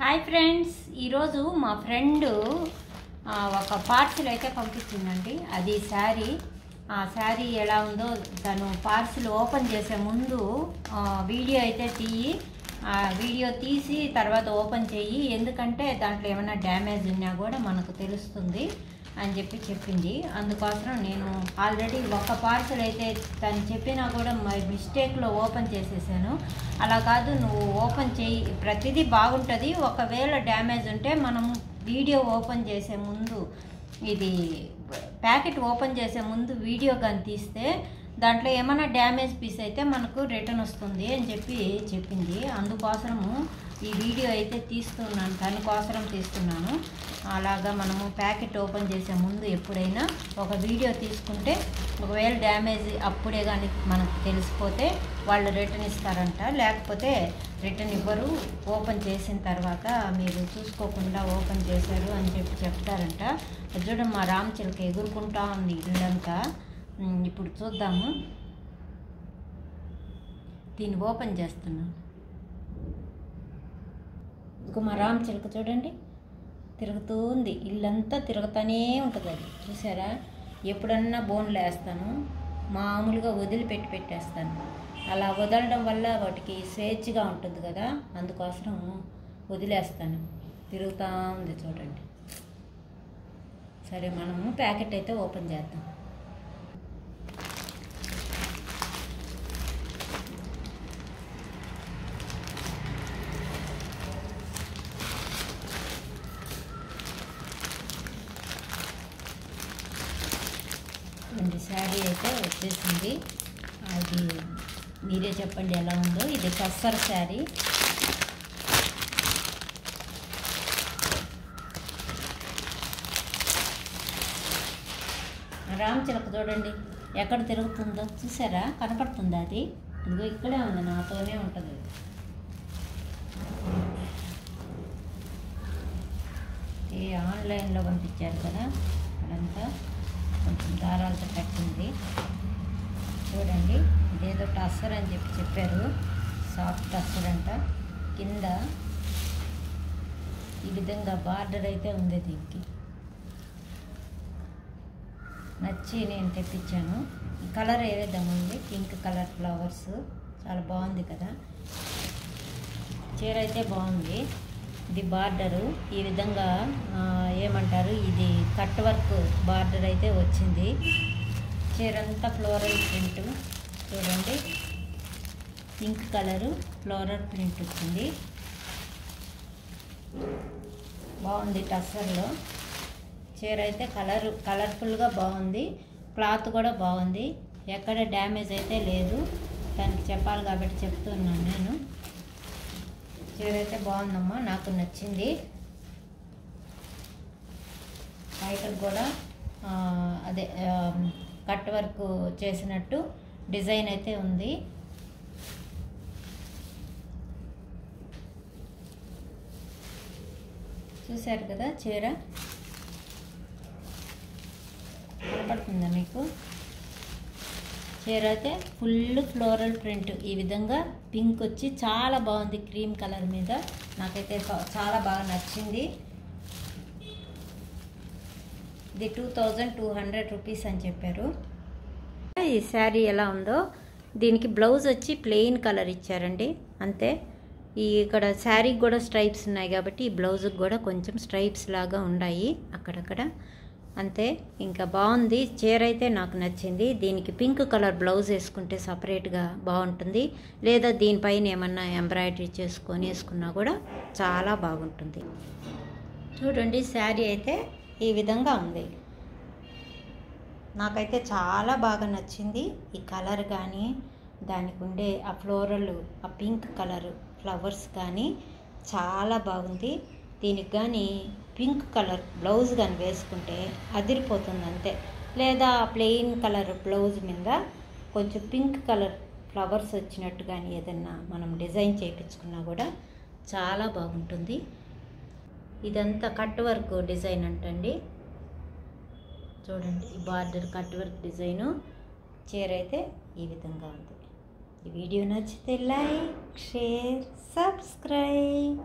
Hi friends ఈరోజు మా friend ఒక పార్సిల్ అయితే పంపించిందండి. అది శారీ ఆ శారీ ఎలా ఉందో తను పార్సిల్ ఓపెన్ చేసే ముందు వీడియో అయితే తీయి ఆ వీడియో తీసి తర్వాత ఓపెన్ చేయి ఎందుకంటే దాంట్లో ఏమైనా డ్యామేజ్ ఉన్నా కూడా మనకు తెలుస్తుంది అని చెప్పి చెప్పింది. అందుకోసం నేను ఆల్రెడీ ఒక పార్సల్ అయితే తను చెప్పినా కూడా మరి మిస్టేక్లో ఓపెన్ చేసేసాను. అలా కాదు నువ్వు ఓపెన్ చేయి ప్రతిదీ బాగుంటుంది. ఒకవేళ డ్యామేజ్ ఉంటే మనం వీడియో ఓపెన్ చేసే ముందు ఇది ప్యాకెట్ ఓపెన్ చేసే ముందు వీడియో కానీ తీస్తే దాంట్లో ఏమైనా డ్యామేజ్ పీస్ అయితే మనకు రిటర్న్ వస్తుంది అని చెప్పి చెప్పింది. అందుకోసము ఈ వీడియో అయితే తీస్తున్నాను దానికోసరం తీస్తున్నాను. అలాగా మనము ప్యాకెట్ ఓపెన్ చేసే ముందు ఎప్పుడైనా ఒక వీడియో తీసుకుంటే ఒకవేళ డ్యామేజ్ అప్పుడే కానీ మనకు తెలిసిపోతే వాళ్ళు రిటర్న్ ఇస్తారంట. లేకపోతే రిటర్న్ ఇవ్వరు. ఓపెన్ చేసిన తర్వాత మీరు చూసుకోకుండా ఓపెన్ చేశారు అని చెప్పి చెప్తారంట. చూడండి మా రామచిలక ఎగురుకుంటా ఉంది ఇల్లంతా. ఇప్పుడు చూద్దాము. దీన్ని ఓపెన్ చేస్తున్నాను ఇంకో మా చూడండి. తిరుగుతూ ఉంది. ఇల్లంతా తిరుగుతూనే ఉంటుంది అది. చూసారా? ఎప్పుడన్నా బోన్లు వేస్తాను. మామూలుగా వదిలిపెట్టి పెట్టేస్తాను. అలా వదలడం వల్ల వాటికి స్వేచ్ఛగా ఉంటుంది కదా. అందుకోసం వదిలేస్తాను. తిరుగుతూ ఉంది చూడండి. సరే మనము ప్యాకెట్ అయితే ఓపెన్ చేద్దాం. శారీ అయితే వచ్చేసింది. అది మీరే చెప్పండి ఎలా ఉందో. ఇది కస్సర్ శారీ. రామచిలక చూడండి. ఎక్కడ తిరుగుతుందో చూసారా? కనపడుతుందా అది? ఇదిగో ఇక్కడే ఉంది. నాతోనే ఉంటుంది. ఆన్లైన్లో పంపించారు కదా అదంతా. కొంచెం దారాలతో కట్టింది. చూడండి ఇదేదో టస్సర్ అని చెప్పి చెప్పారు. సాఫ్ట్ టస్సర్ అంట. కింద ఈ విధంగా బార్డర్ అయితే ఉంది దీనికి. నచ్చి నేను తెప్పించాను. ఈ కలర్ ఏ విధంగా ఉంది. Pink colour flowers. చాలా బాగుంది కదా. చీర అయితే బాగుంది. ఇది బార్డరు. ఈ విధంగా ఏమంటారు? ఇది కట్ వర్క్ బార్డర్ అయితే వచ్చింది. చీర అంతా ఫ్లోరల్ ప్రింట్. చూడండి. పింక్ కలరు ఫ్లోరల్ ప్రింట్ వచ్చింది. బాగుంది టస్సర్లో. చీర అయితే కలర్ కలర్ఫుల్గా బాగుంది. క్లాత్ కూడా బాగుంది. ఎక్కడ డ్యామేజ్ అయితే లేదు. దానికి చెప్పాలి కాబట్టి చెప్తున్నాను నేను. చీర అయితే బాగుందమ్మా నాకు నచ్చింది. బయటకు కూడా అదే కట్ వర్క్ చేసినట్టు డిజైన్ అయితే ఉంది. చూశారు కదా చీర? కనపడుతుందా మీకు? చీర అయితే ఫుల్ ఫ్లోరల్ ప్రింట్. ఈ విధంగా పింక్ వచ్చి చాలా బాగుంది క్రీమ్ కలర్ మీద. నాకైతే చాలా బాగా నచ్చింది. ఇది two thousand two hundred rupees అని చెప్పారు. ఈ శారీ ఎలా ఉందో దీనికి బ్లౌజ్ వచ్చి ప్లెయిన్ కలర్ ఇచ్చారండి. అంతే. ఈ ఇక్కడ శారీకి కూడా స్ట్రైప్స్ ఉన్నాయి కాబట్టి ఈ బ్లౌజ్కి కూడా కొంచెం స్ట్రైప్స్ లాగా ఉన్నాయి అక్కడక్కడ. అంతే ఇంకా బాగుంది. చీర అయితే నాకు నచ్చింది. దీనికి పింక్ కలర్ బ్లౌజ్ వేసుకుంటే సపరేట్గా బాగుంటుంది. లేదా దీనిపైన ఏమన్నా ఎంబ్రాయిడరీ చేసుకొని వేసుకున్నా కూడా చాలా బాగుంటుంది. చూడండి శారీ అయితే ఈ విధంగా ఉంది. నాకైతే చాలా బాగా నచ్చింది. ఈ కలర్ కానీ దానికి ఉండే ఆ ఫ్లోరల్ ఆ పింక్ కలర్ ఫ్లవర్స్ కానీ చాలా బాగుంది. దీనికి కానీ పింక్ కలర్ బ్లౌజ్ కానీ వేసుకుంటే అదిరిపోతుంది అంతే లేదా ప్లెయిన్ కలర్ బ్లౌజ్ మీద కొంచెం పింక్ కలర్ ఫ్లవర్స్ వచ్చినట్టు కానీ ఏదన్నా మనం డిజైన్ చేయించుకున్నా కూడా చాలా బాగుంటుంది. ఇదంతా కట్ వర్క్ డిజైన్ అంటండి. చూడండి ఈ బార్డర్ కట్ వర్క్ డిజైను. చీర అయితే ఈ విధంగా ఉంది. ఈ వీడియో నచ్చితే లైక్ షేర్ సబ్స్క్రైబ్.